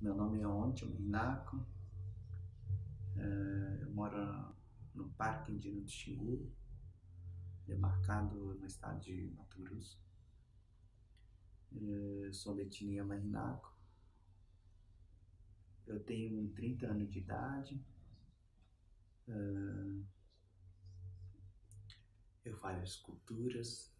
Meu nome é Ontio Minaco, é, eu moro no Parque Indígena do Xingu, demarcado no estado de Mato Grosso. É, sou da etnia Marinaco, eu tenho 30 anos de idade, é, eu faço esculturas,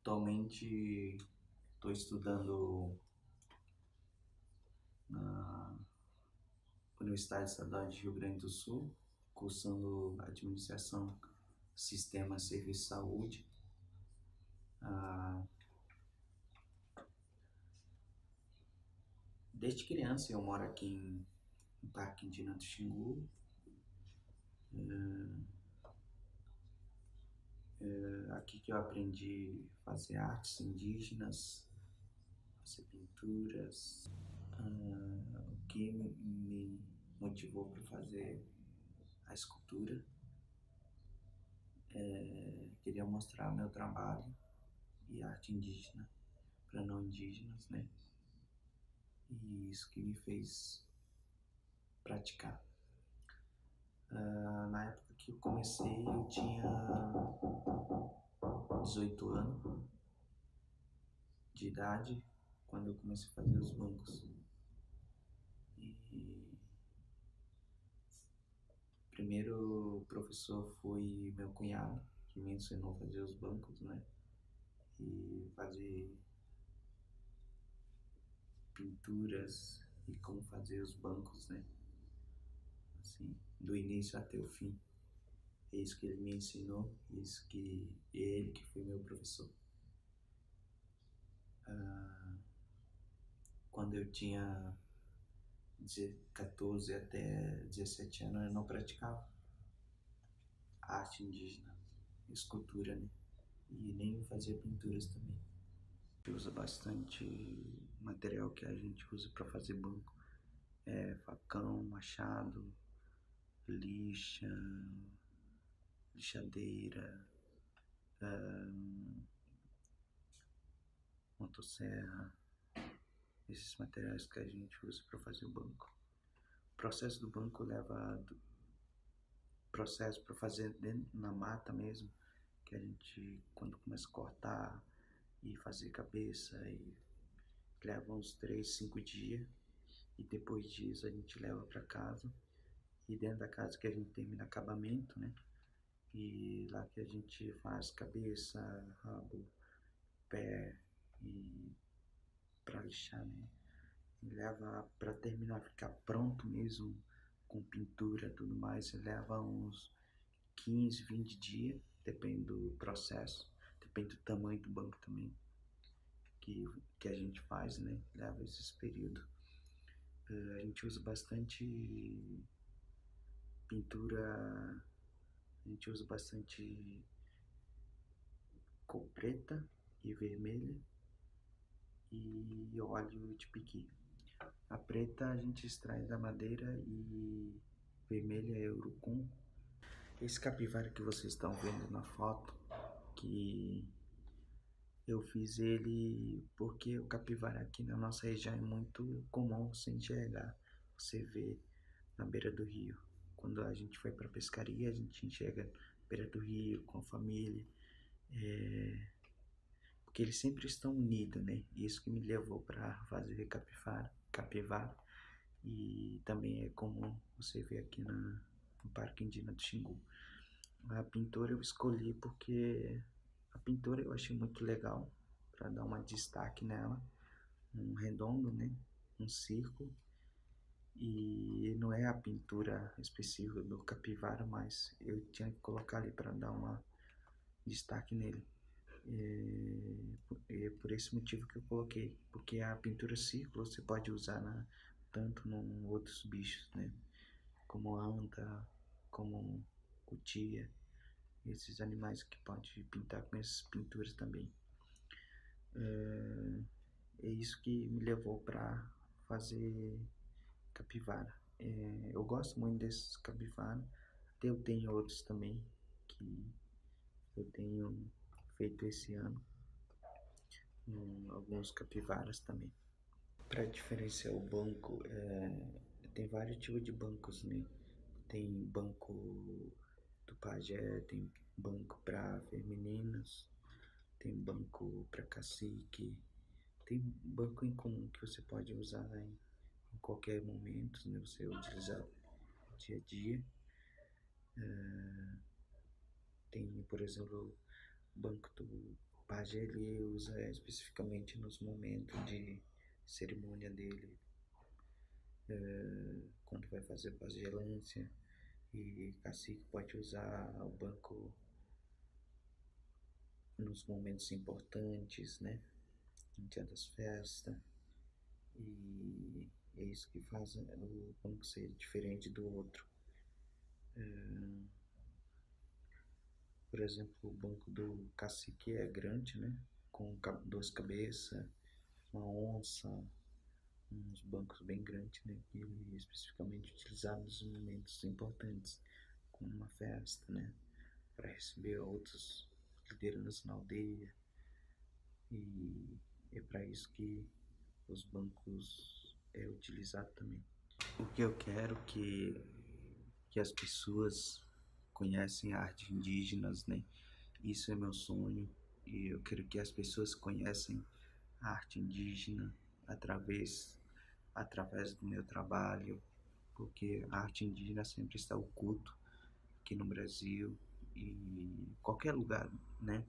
atualmente estou estudando Universidade Estadual de Rio Grande do Sul, cursando Administração, Sistema, Serviço Saúde. Ah, desde criança eu moro aqui em, no Parque Indígena do Xingu. É, é aqui que eu aprendi a fazer artes indígenas, fazer pinturas, ah, o que me motivou para fazer a escultura. É, queria mostrar meu trabalho e arte indígena para não indígenas, né? E isso que me fez praticar. Uh, na época que eu comecei, eu tinha 18 anos de idade quando eu comecei a fazer os bancos. E primeiro professor foi meu cunhado, que me ensinou a fazer os bancos, né? E fazer pinturas e como fazer os bancos, né? Assim, do início até o fim. É isso que ele me ensinou, isso que ele que foi meu professor. Ah, quando eu tinha 14 até 17 anos, eu não praticava arte indígena, escultura, né? E nem fazia pinturas também. A gente usa bastante material que a gente usa para fazer banco. É facão, machado, lixa, lixadeira, motosserra, esses materiais que a gente usa para fazer o banco. O processo do banco leva do processo para fazer dentro na mata mesmo, que a gente quando começa a cortar e fazer cabeça e leva uns 3, 5 dias e depois disso a gente leva para casa e dentro da casa que a gente termina acabamento, né? E lá que a gente faz cabeça, rabo, pé e para lixar, né? Leva para terminar, ficar pronto mesmo, com pintura e tudo mais, leva uns 15, 20 dias, depende do processo, depende do tamanho do banco também que, que a gente faz, né? Leva esses períodos. Uh, a gente usa bastante pintura, a gente usa bastante cor preta e vermelha e óleo de piqui. A preta a gente extrai da madeira e vermelha é urucum. Esse capivara que vocês estão vendo na foto, que eu fiz ele porque o capivara aqui na nossa região é muito comum se enxergar. Você vê na beira do rio. Quando a gente foi para pescaria, a gente enxerga na beira do rio com a família. É, porque eles sempre estão unidos, né? Isso que me levou para fazer capivara, capivara. E também é comum você ver aqui na, no Parque Indígena do Xingu. A pintura eu escolhi porque a pintura eu achei muito legal para dar uma destaque nela. Um redondo, né? Um círculo. E não é a pintura específica do capivara, mas eu tinha que colocar ali para dar uma destaque nele. É, é, por esse motivo que eu coloquei, porque a pintura círculo você pode usar na, tanto em outros bichos, né? Como anta, como cutia, esses animais que pode pintar com essas pinturas também. É, é isso que me levou para fazer capivara. É, eu gosto muito desses capivara, até eu tenho outros também que eu tenho feito esse ano. Um, alguns capivaras também. Para diferenciar o banco, é, tem vários tipos de bancos, né? Tem banco do pajé, tem banco para femininos, tem banco para cacique, tem banco em comum que você pode usar em, em qualquer momento, né? Você utilizar dia a dia. É, tem, por exemplo, banco do pajé, ele usa especificamente nos momentos de cerimônia dele, é, quando vai fazer pagelância, e cacique pode usar o banco nos momentos importantes, né? No dia das festas. E é isso que faz o banco ser diferente do outro. É, por exemplo, o banco do cacique é grande, né? Com duas cabeças, uma onça, uns bancos bem grandes, né? E especificamente utilizados em momentos importantes, como uma festa, né? Para receber outros lideranças na aldeia. E é para isso que os bancos é utilizado também. O que eu quero que que as pessoas conhecem a arte indígenas, né? Isso é meu sonho e eu quero que as pessoas conhecem a arte indígena através através do meu trabalho, porque a arte indígena sempre está oculto aqui no Brasil e qualquer lugar, né?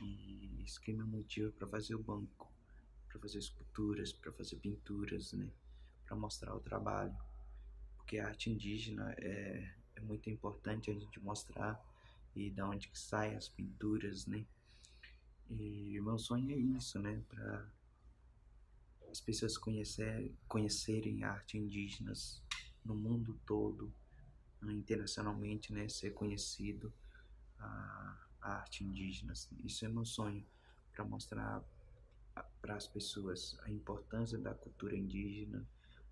E isso que me motiva para fazer o banco, para fazer esculturas, para fazer pinturas, né? Para mostrar o trabalho, porque a arte indígena é, é muito importante a gente mostrar e da onde que saem as pinturas, né? E meu sonho é isso, né? Para as pessoas conhecer, conhecerem arte indígenas no mundo todo, internacionalmente, né? Ser conhecido a, a arte indígena. Isso é meu sonho para mostrar para as pessoas a importância da cultura indígena,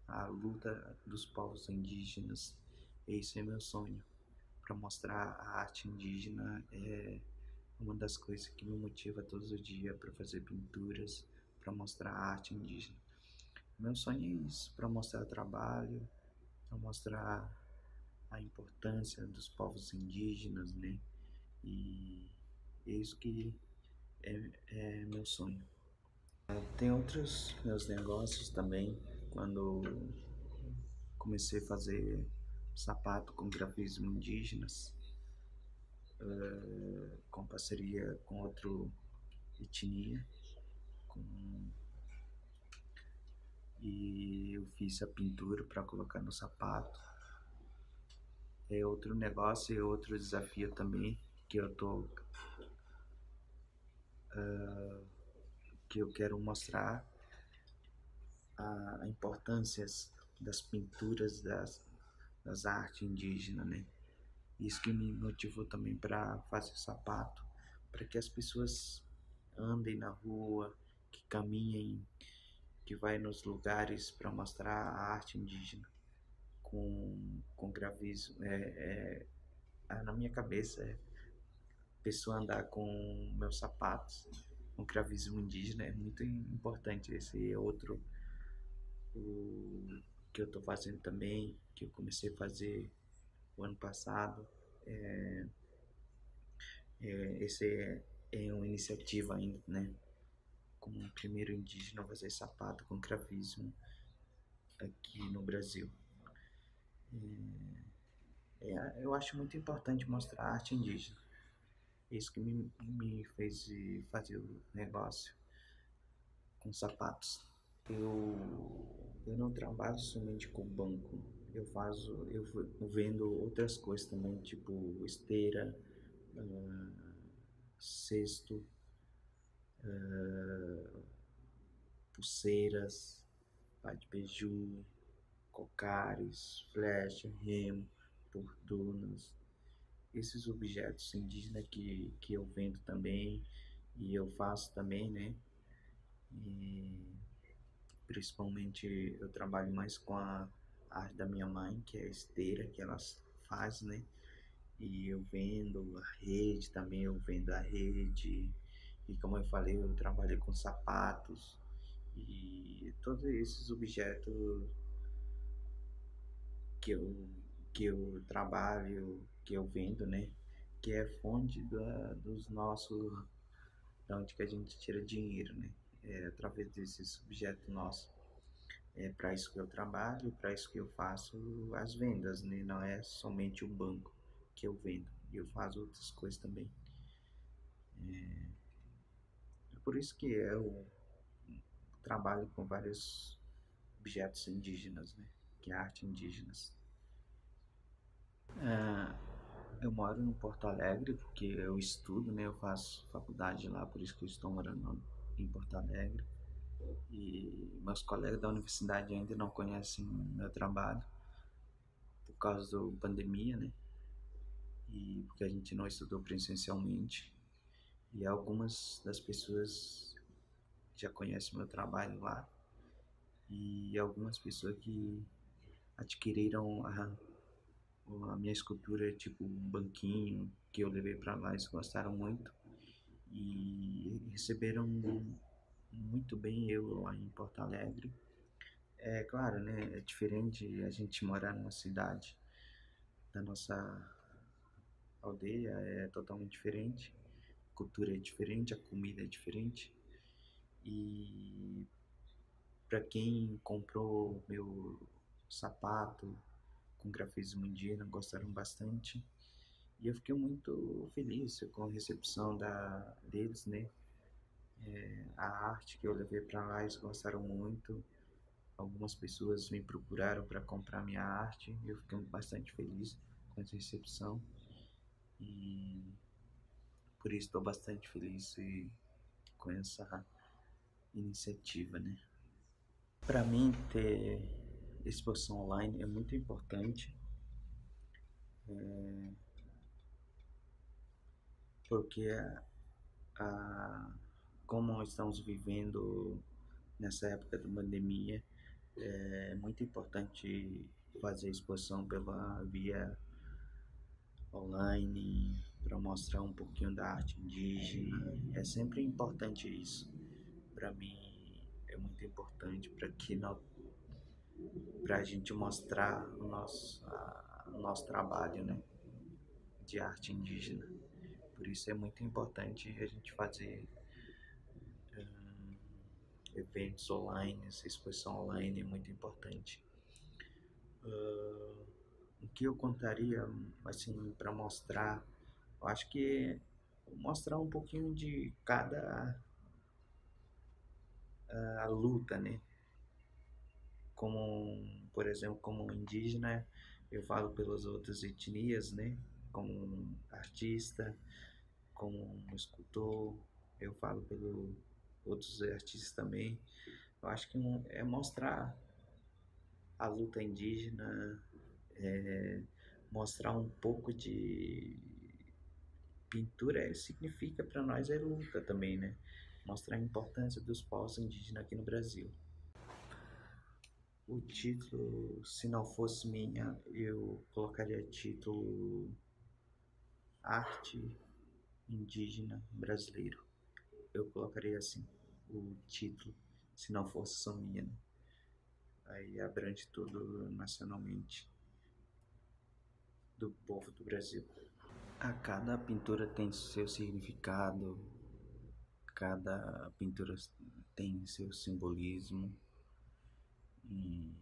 a luta dos povos indígenas. Esse é meu sonho para mostrar a arte indígena é uma das coisas que me motiva todos os dias para fazer pinturas, para mostrar a arte indígena. Meu sonho é isso, para mostrar trabalho, para mostrar a importância dos povos indígenas, né? E é isso que é, é meu sonho. Tem outros meus negócios também, quando comecei a fazer sapato com grafismo indígenas, uh, com parceria com outro etnia, com... e eu fiz a pintura para colocar no sapato. É outro negócio e outro desafio também que eu tô uh, que eu quero mostrar a, a importância das pinturas das, das artes indígenas, né? Isso que me motivou também para fazer sapato, para que as pessoas andem na rua, que caminhem, que vai nos lugares para mostrar a arte indígena com, com gravismo. É, é, na minha cabeça, é, pessoa andar com meus sapatos, com gravismo indígena, é muito importante. Esse é outro o, que eu estou fazendo também, que eu comecei a fazer o ano passado. É, é, esse é, é uma iniciativa ainda, né? Como o primeiro indígena a fazer sapato com cravismo aqui no Brasil. É, é, eu acho muito importante mostrar a arte indígena. Isso que me, me fez fazer o negócio com sapatos. Eu, eu não trabalho somente com banco. Eu faço, eu vendo outras coisas também, tipo esteira, uh, cesto, uh, pulseiras, pá de beiju, cocares, flecha, remo, portunas. Esses objetos indígenas que, que eu vendo também e eu faço também, né? E principalmente eu trabalho mais com a arte da minha mãe, que é a esteira que ela faz, né? E eu vendo a rede também, eu vendo a rede. E como eu falei, eu trabalhei com sapatos E todos esses objetos que eu, que eu trabalho, que eu vendo, né? Que é fonte da, dos nossos. da onde que a gente tira dinheiro, né? É através desses objetos nossos. É para isso que eu trabalho, para isso que eu faço as vendas, né? Não é somente o banco que eu vendo, eu faço outras coisas também. É, é por isso que eu trabalho com vários objetos indígenas, né? Que é arte indígenas. É, eu moro no Porto Alegre porque eu estudo, né? Eu faço faculdade lá, por isso que eu estou morando Porto Alegre. E meus colegas da universidade ainda não conhecem meu trabalho por causa da pandemia, né? E porque a gente não estudou presencialmente. E algumas das pessoas já conhecem meu trabalho lá. E algumas pessoas que adquiriram a, a minha escultura, tipo um banquinho que eu levei para lá, eles gostaram muito. E receberam muito bem eu lá em Porto Alegre. É claro, né? É diferente a gente morar numa cidade da nossa aldeia, é totalmente diferente. A cultura é diferente, a comida é diferente. E para quem comprou meu sapato com grafismo indígena, gostaram bastante. E eu fiquei muito feliz com a recepção da, deles, né? É, a arte que eu levei para lá, eles gostaram muito. Algumas pessoas me procuraram para comprar minha arte. Eu fiquei bastante feliz com essa recepção. E por isso estou bastante feliz com essa iniciativa, né? Para mim ter exposição online é muito importante. É, porque a, a como estamos vivendo nessa época da pandemia, é muito importante fazer exposição pela via online para mostrar um pouquinho da arte indígena. É sempre importante isso. Para mim é muito importante para que para a gente mostrar o nosso, a, o nosso trabalho, né, de arte indígena. Por isso é muito importante a gente fazer eventos online, essa exposição online é muito importante. Uh, o que eu contaria, assim, para mostrar, eu acho que mostrar um pouquinho de cada uh, luta, né? Como, por exemplo, como indígena, eu falo pelas outras etnias, né? Como artista, como escultor, eu falo pelo outros artistas também. Eu acho que é mostrar a luta indígena, é, mostrar um pouco de pintura é, significa para nós é luta também, né? Mostrar a importância dos povos indígenas aqui no Brasil. O título, se não fosse minha, eu colocaria título Arte Indígena Brasileiro eu colocaria assim o título, se não fosse só minha. Né? Aí abrange tudo nacionalmente do povo do Brasil. A cada pintura tem seu significado, cada pintura tem seu simbolismo. E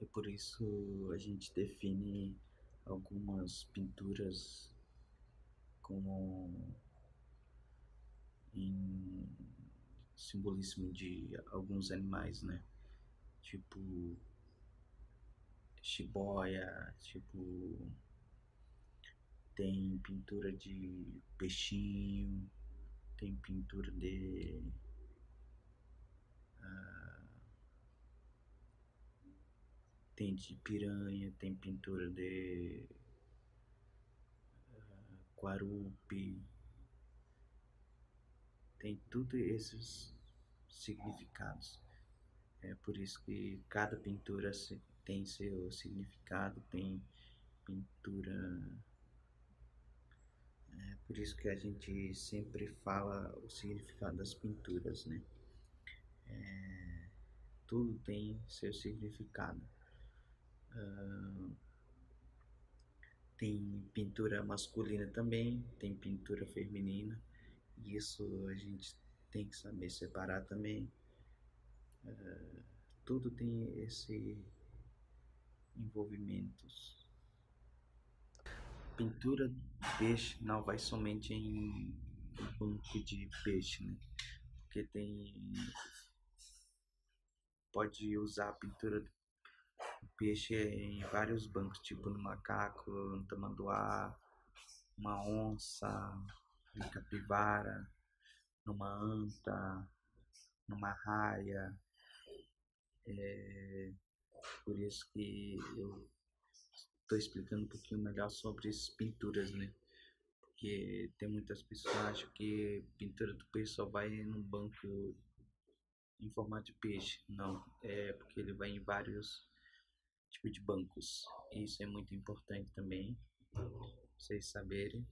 é por isso a gente define algumas pinturas como em simbolismo de alguns animais, né? Tipo chibóia, tipo tem pintura de peixinho, tem pintura de uh, tem de piranha, tem pintura de uh, guarupi, tem tudo esses significados. É por isso que cada pintura tem seu significado, tem pintura. É por isso que a gente sempre fala o significado das pinturas, né? É, tudo tem seu significado. Uh, tem pintura masculina também, tem pintura feminina, isso a gente tem que saber separar também. Uh, tudo tem esse envolvimentos. Pintura de peixe não vai somente em banco de peixe, né? Porque tem pode usar a pintura do peixe em vários bancos, tipo no macaco, no tamanduá, uma onça, uma capivara, numa anta, numa raia. É por isso que eu estou explicando um pouquinho melhor sobre as pinturas, né? Porque tem muitas pessoas que acham que pintura do peixe só vai num banco em formato de peixe. Não, é porque ele vai em vários tipos de bancos. Isso é muito importante também, vocês saberem.